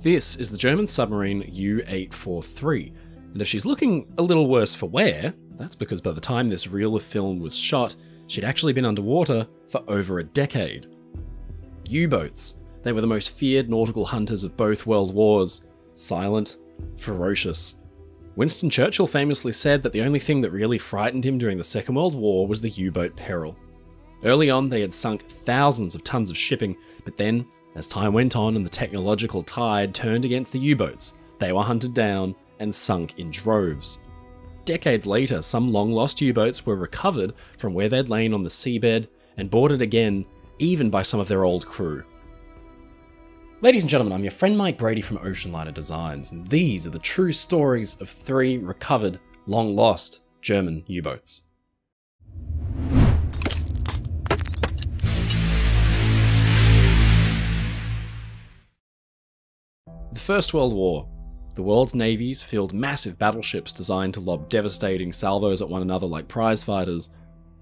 This is the German submarine U 843, and if she's looking a little worse for wear, that's because by the time this reel of film was shot, she'd actually been underwater for over a decade. U boats. They were the most feared nautical hunters of both world wars. Silent, ferocious. Winston Churchill famously said that the only thing that really frightened him during the Second World War was the U boat peril. Early on, they had sunk thousands of tons of shipping, but then, as time went on and the technological tide turned against the U boats, they were hunted down and sunk in droves. Decades later, some long lost U boats were recovered from where they'd lain on the seabed and boarded again, even by some of their old crew. Ladies and gentlemen, I'm your friend Mike Brady from Oceanliner Designs, and these are the true stories of three recovered, long lost German U boats. First World War. The world's navies field massive battleships designed to lob devastating salvos at one another like prize fighters.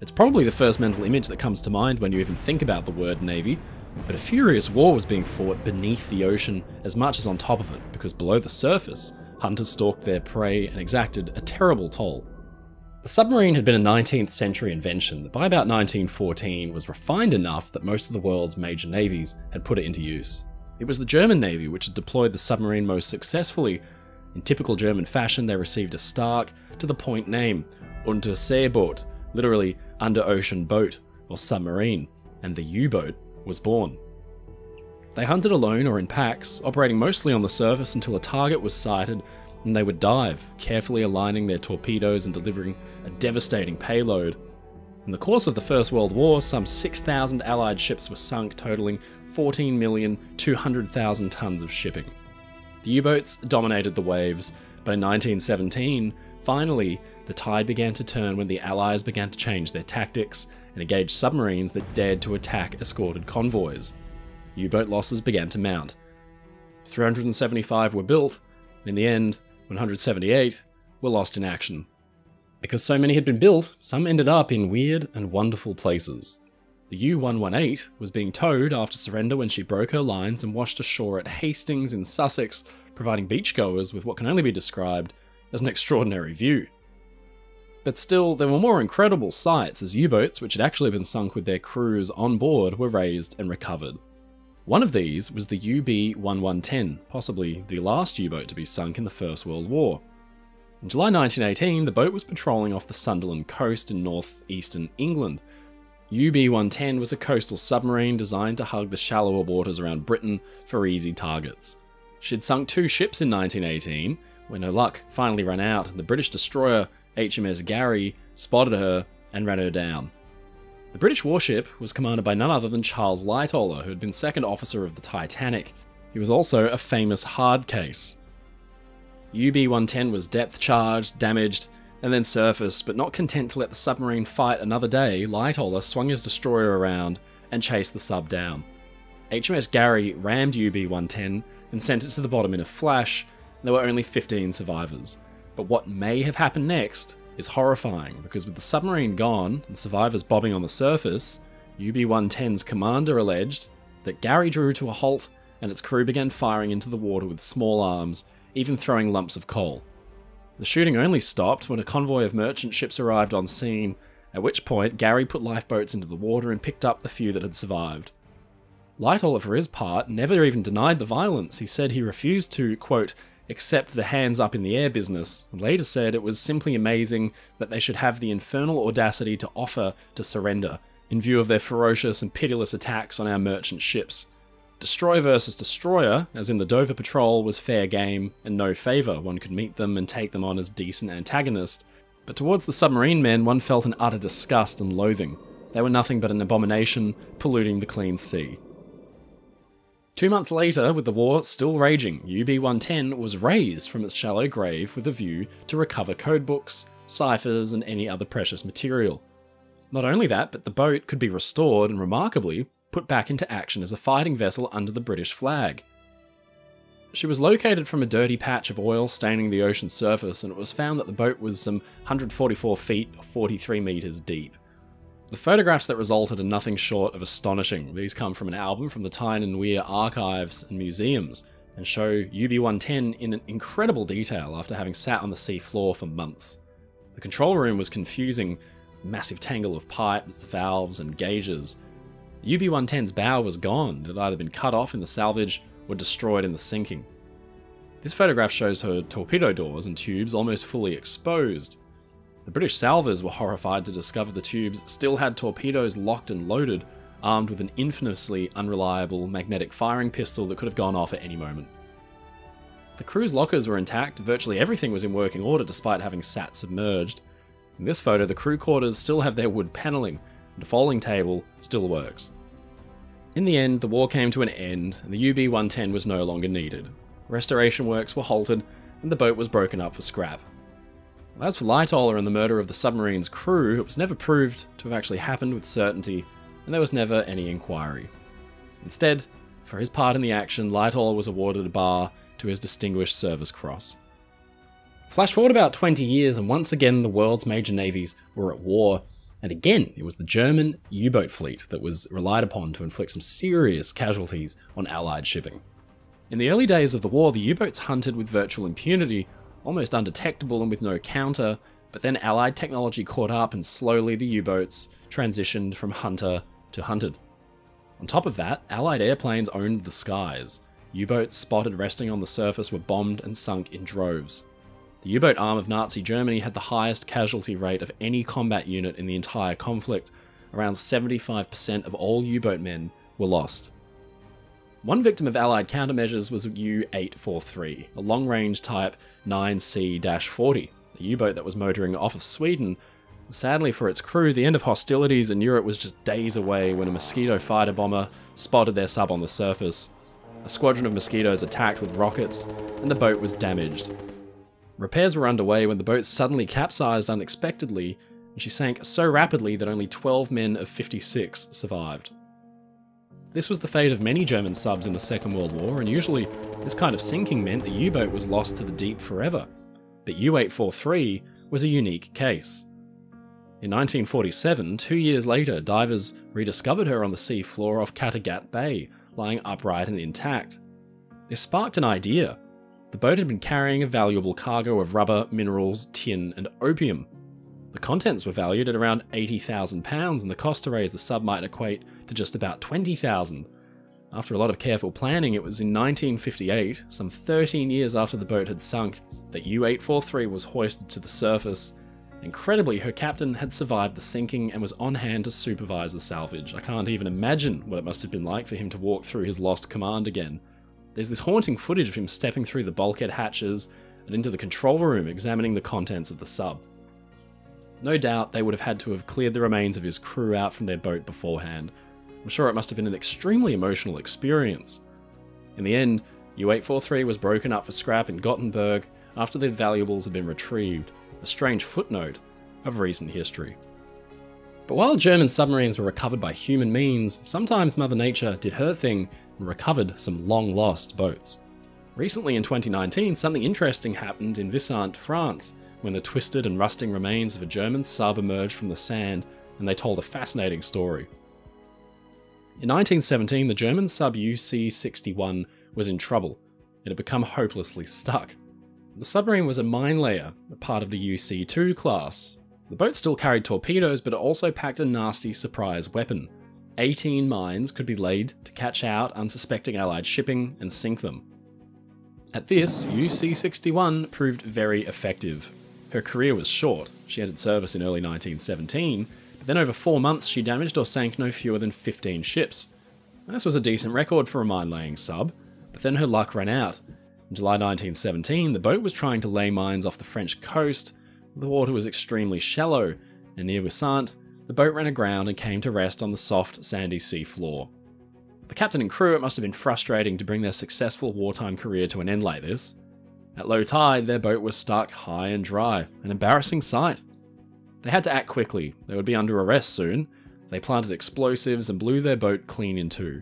It's probably the first mental image that comes to mind when you even think about the word navy, but a furious war was being fought beneath the ocean as much as on top of it, because below the surface, hunters stalked their prey and exacted a terrible toll. The submarine had been a 19th century invention that by about 1914 was refined enough that most of the world's major navies had put it into use. It was the German Navy which had deployed the submarine most successfully. In typical German fashion, they received a stark, to the point name, Unterseeboot, literally under ocean boat or submarine, and the U boat was born. They hunted alone or in packs, operating mostly on the surface until a target was sighted, and they would dive, carefully aligning their torpedoes and delivering a devastating payload. In the course of the First World War, some 6,000 Allied ships were sunk, totaling 14,200,000 tons of shipping. The U boats dominated the waves, but in 1917, finally, the tide began to turn when the Allies began to change their tactics and engage submarines that dared to attack escorted convoys. U boat losses began to mount. 375 were built, and in the end, 178 were lost in action. Because so many had been built, some ended up in weird and wonderful places. The U 118 was being towed after surrender when she broke her lines and washed ashore at Hastings in Sussex, providing beachgoers with what can only be described as an extraordinary view. But still, there were more incredible sights as U boats, which had actually been sunk with their crews on board, were raised and recovered. One of these was the UB 1110, possibly the last U boat to be sunk in the First World War. In July 1918, the boat was patrolling off the Sunderland coast in northeastern England. UB 110 was a coastal submarine designed to hug the shallower waters around Britain for easy targets. She'd sunk two ships in 1918, when her luck finally ran out and the British destroyer HMS Garry spotted her and ran her down. The British warship was commanded by none other than Charles Lightoller, who had been second officer of the Titanic. He was also a famous hard case. UB 110 was depth charged, damaged, and then surfaced, but not content to let the submarine fight another day, Lightoller swung his destroyer around and chased the sub down. HMS Garry rammed UB 110 and sent it to the bottom in a flash. There were only 15 survivors. But what may have happened next is horrifying because with the submarine gone and survivors bobbing on the surface, UB 110's commander alleged that Garry drew to a halt and its crew began firing into the water with small arms, even throwing lumps of coal. The shooting only stopped when a convoy of merchant ships arrived on scene, at which point Garry put lifeboats into the water and picked up the few that had survived. Lightoller, for his part, never even denied the violence. He said he refused to, quote, accept the hands up in the air business, and later said it was simply amazing that they should have the infernal audacity to offer to surrender, in view of their ferocious and pitiless attacks on our merchant ships. Destroy versus destroyer, as in the Dover Patrol, was fair game and no favour. One could meet them and take them on as decent antagonists. But towards the submarine men, one felt an utter disgust and loathing. They were nothing but an abomination, polluting the clean sea. Two months later, with the war still raging, UB 110 was raised from its shallow grave with a view to recover codebooks, ciphers, and any other precious material. Not only that, but the boat could be restored and remarkably put back into action as a fighting vessel under the British flag. She was located from a dirty patch of oil staining the ocean surface, and it was found that the boat was some 144 feet or 43 metres deep. The photographs that resulted are nothing short of astonishing. These come from an album from the Tyne and Wear archives and museums, and show UB-110 in incredible detail after having sat on the sea floor for months. The control room was confusing, massive tangle of pipes, valves, and gauges. UB-110's bow was gone, it had either been cut off in the salvage or destroyed in the sinking. This photograph shows her torpedo doors and tubes almost fully exposed. The British salvors were horrified to discover the tubes still had torpedoes locked and loaded, armed with an infamously unreliable magnetic firing pistol that could have gone off at any moment. The crew's lockers were intact, virtually everything was in working order despite having sat submerged. In this photo, the crew quarters still have their wood panelling, and the folding table still works. In the end, the war came to an end, and the UB 110 was no longer needed. Restoration works were halted, and the boat was broken up for scrap. As for Lightoller and the murder of the submarine's crew, it was never proved to have actually happened with certainty, and there was never any inquiry. Instead, for his part in the action, Lightoller was awarded a bar to his Distinguished Service Cross. Flash forward about 20 years, and once again the world's major navies were at war, and again it was the German U boat fleet that was relied upon to inflict some serious casualties on Allied shipping. In the early days of the war, the U boats hunted with virtual impunity, almost undetectable and with no counter, but then Allied technology caught up and slowly the U boats transitioned from hunter to hunted. On top of that, Allied airplanes owned the skies. U boats spotted resting on the surface were bombed and sunk in droves. The U boat arm of Nazi Germany had the highest casualty rate of any combat unit in the entire conflict. Around 75% of all U boat men were lost. One victim of Allied countermeasures was U 843, a long range type 9C 40, a U boat that was motoring off of Sweden. Sadly for its crew, the end of hostilities in Europe was just days away when a Mosquito fighter bomber spotted their sub on the surface. A squadron of Mosquitoes attacked with rockets, and the boat was damaged. Repairs were underway when the boat suddenly capsized unexpectedly, and she sank so rapidly that only 12 men of 56 survived. This was the fate of many German subs in the Second World War, and usually this kind of sinking meant the U boat was lost to the deep forever. But U 843 was a unique case. In 1947, two years later, divers rediscovered her on the sea floor off Kattegat Bay, lying upright and intact. This sparked an idea. The boat had been carrying a valuable cargo of rubber, minerals, tin, and opium. The contents were valued at around £80,000, and the cost to raise the sub might equate to just about 20,000. After a lot of careful planning, it was in 1958, some 13 years after the boat had sunk, that U-843 was hoisted to the surface. Incredibly, her captain had survived the sinking and was on hand to supervise the salvage. I can't even imagine what it must have been like for him to walk through his lost command again. There's this haunting footage of him stepping through the bulkhead hatches and into the control room examining the contents of the sub. No doubt they would have had to have cleared the remains of his crew out from their boat beforehand. I'm sure it must have been an extremely emotional experience. In the end, U-843 was broken up for scrap in Gothenburg after the valuables had been retrieved, a strange footnote of recent history. But while German submarines were recovered by human means, sometimes Mother Nature did her thing and recovered some long lost boats. Recently in 2019, something interesting happened in Wissant, France, when the twisted and rusting remains of a German sub emerged from the sand and they told a fascinating story. In 1917, the German sub UC 61 was in trouble. It had become hopelessly stuck. The submarine was a mine layer, a part of the UC 2 class. The boat still carried torpedoes, but it also packed a nasty surprise weapon. 18 mines could be laid to catch out unsuspecting Allied shipping and sink them. At this, UC 61 proved very effective. Her career was short. She entered service in early 1917, but then over four months she damaged or sank no fewer than 15 ships. This was a decent record for a mine laying sub, but then her luck ran out. In July 1917, the boat was trying to lay mines off the French coast. The water was extremely shallow, and near Wissant, the boat ran aground and came to rest on the soft, sandy sea floor. For the captain and crew, it must have been frustrating to bring their successful wartime career to an end like this. At low tide, their boat was stuck high and dry, an embarrassing sight. They had to act quickly, they would be under arrest soon. They planted explosives and blew their boat clean in two.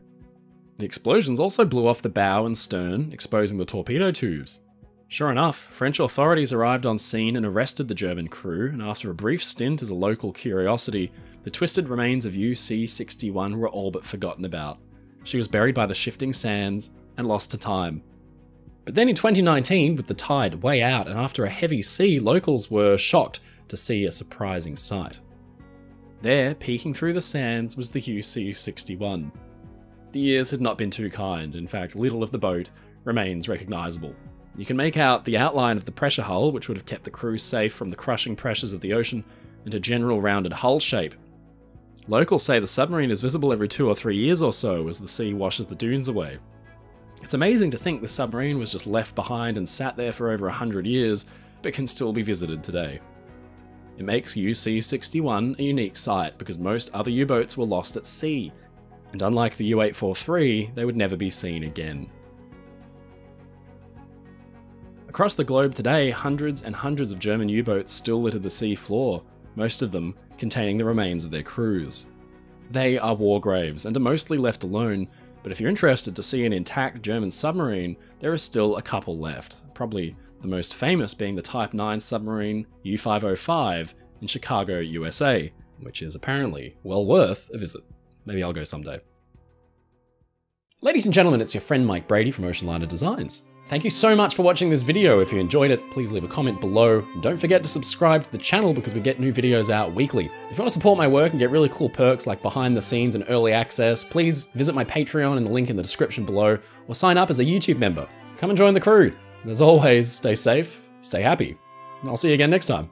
The explosions also blew off the bow and stern, exposing the torpedo tubes. Sure enough, French authorities arrived on scene and arrested the German crew, and after a brief stint as a local curiosity, the twisted remains of UC 61 were all but forgotten about. She was buried by the shifting sands and lost to time, But then in 2019, with the tide way out and after a heavy sea, locals were shocked to see a surprising sight. There, peeking through the sands, was the UC 61. The years had not been too kind, in fact, little of the boat remains recognisable. You can make out the outline of the pressure hull, which would have kept the crew safe from the crushing pressures of the ocean, and a general rounded hull shape. Locals say the submarine is visible every two or three years or so as the sea washes the dunes away. It's amazing to think the submarine was just left behind and sat there for over a hundred years, but can still be visited today. It makes UC 61 a unique site because most other U boats were lost at sea, and unlike the U 843, they would never be seen again. Across the globe today, hundreds and hundreds of German U boats still litter the sea floor, most of them containing the remains of their crews. They are war graves and are mostly left alone, but if you're interested to see an intact German submarine, there are still a couple left, probably the most famous being the Type 9 submarine U 505 in Chicago, USA, which is apparently well worth a visit. Maybe I'll go someday. Ladies and gentlemen, it's your friend Mike Brady from Oceanliner Designs. Thank you so much for watching this video. If you enjoyed it, please leave a comment below. And don't forget to subscribe to the channel because we get new videos out weekly. If you want to support my work and get really cool perks like behind the scenes and early access, please visit my Patreon in the link in the description below or sign up as a YouTube member. Come and join the crew. As always, stay safe, stay happy, and I'll see you again next time.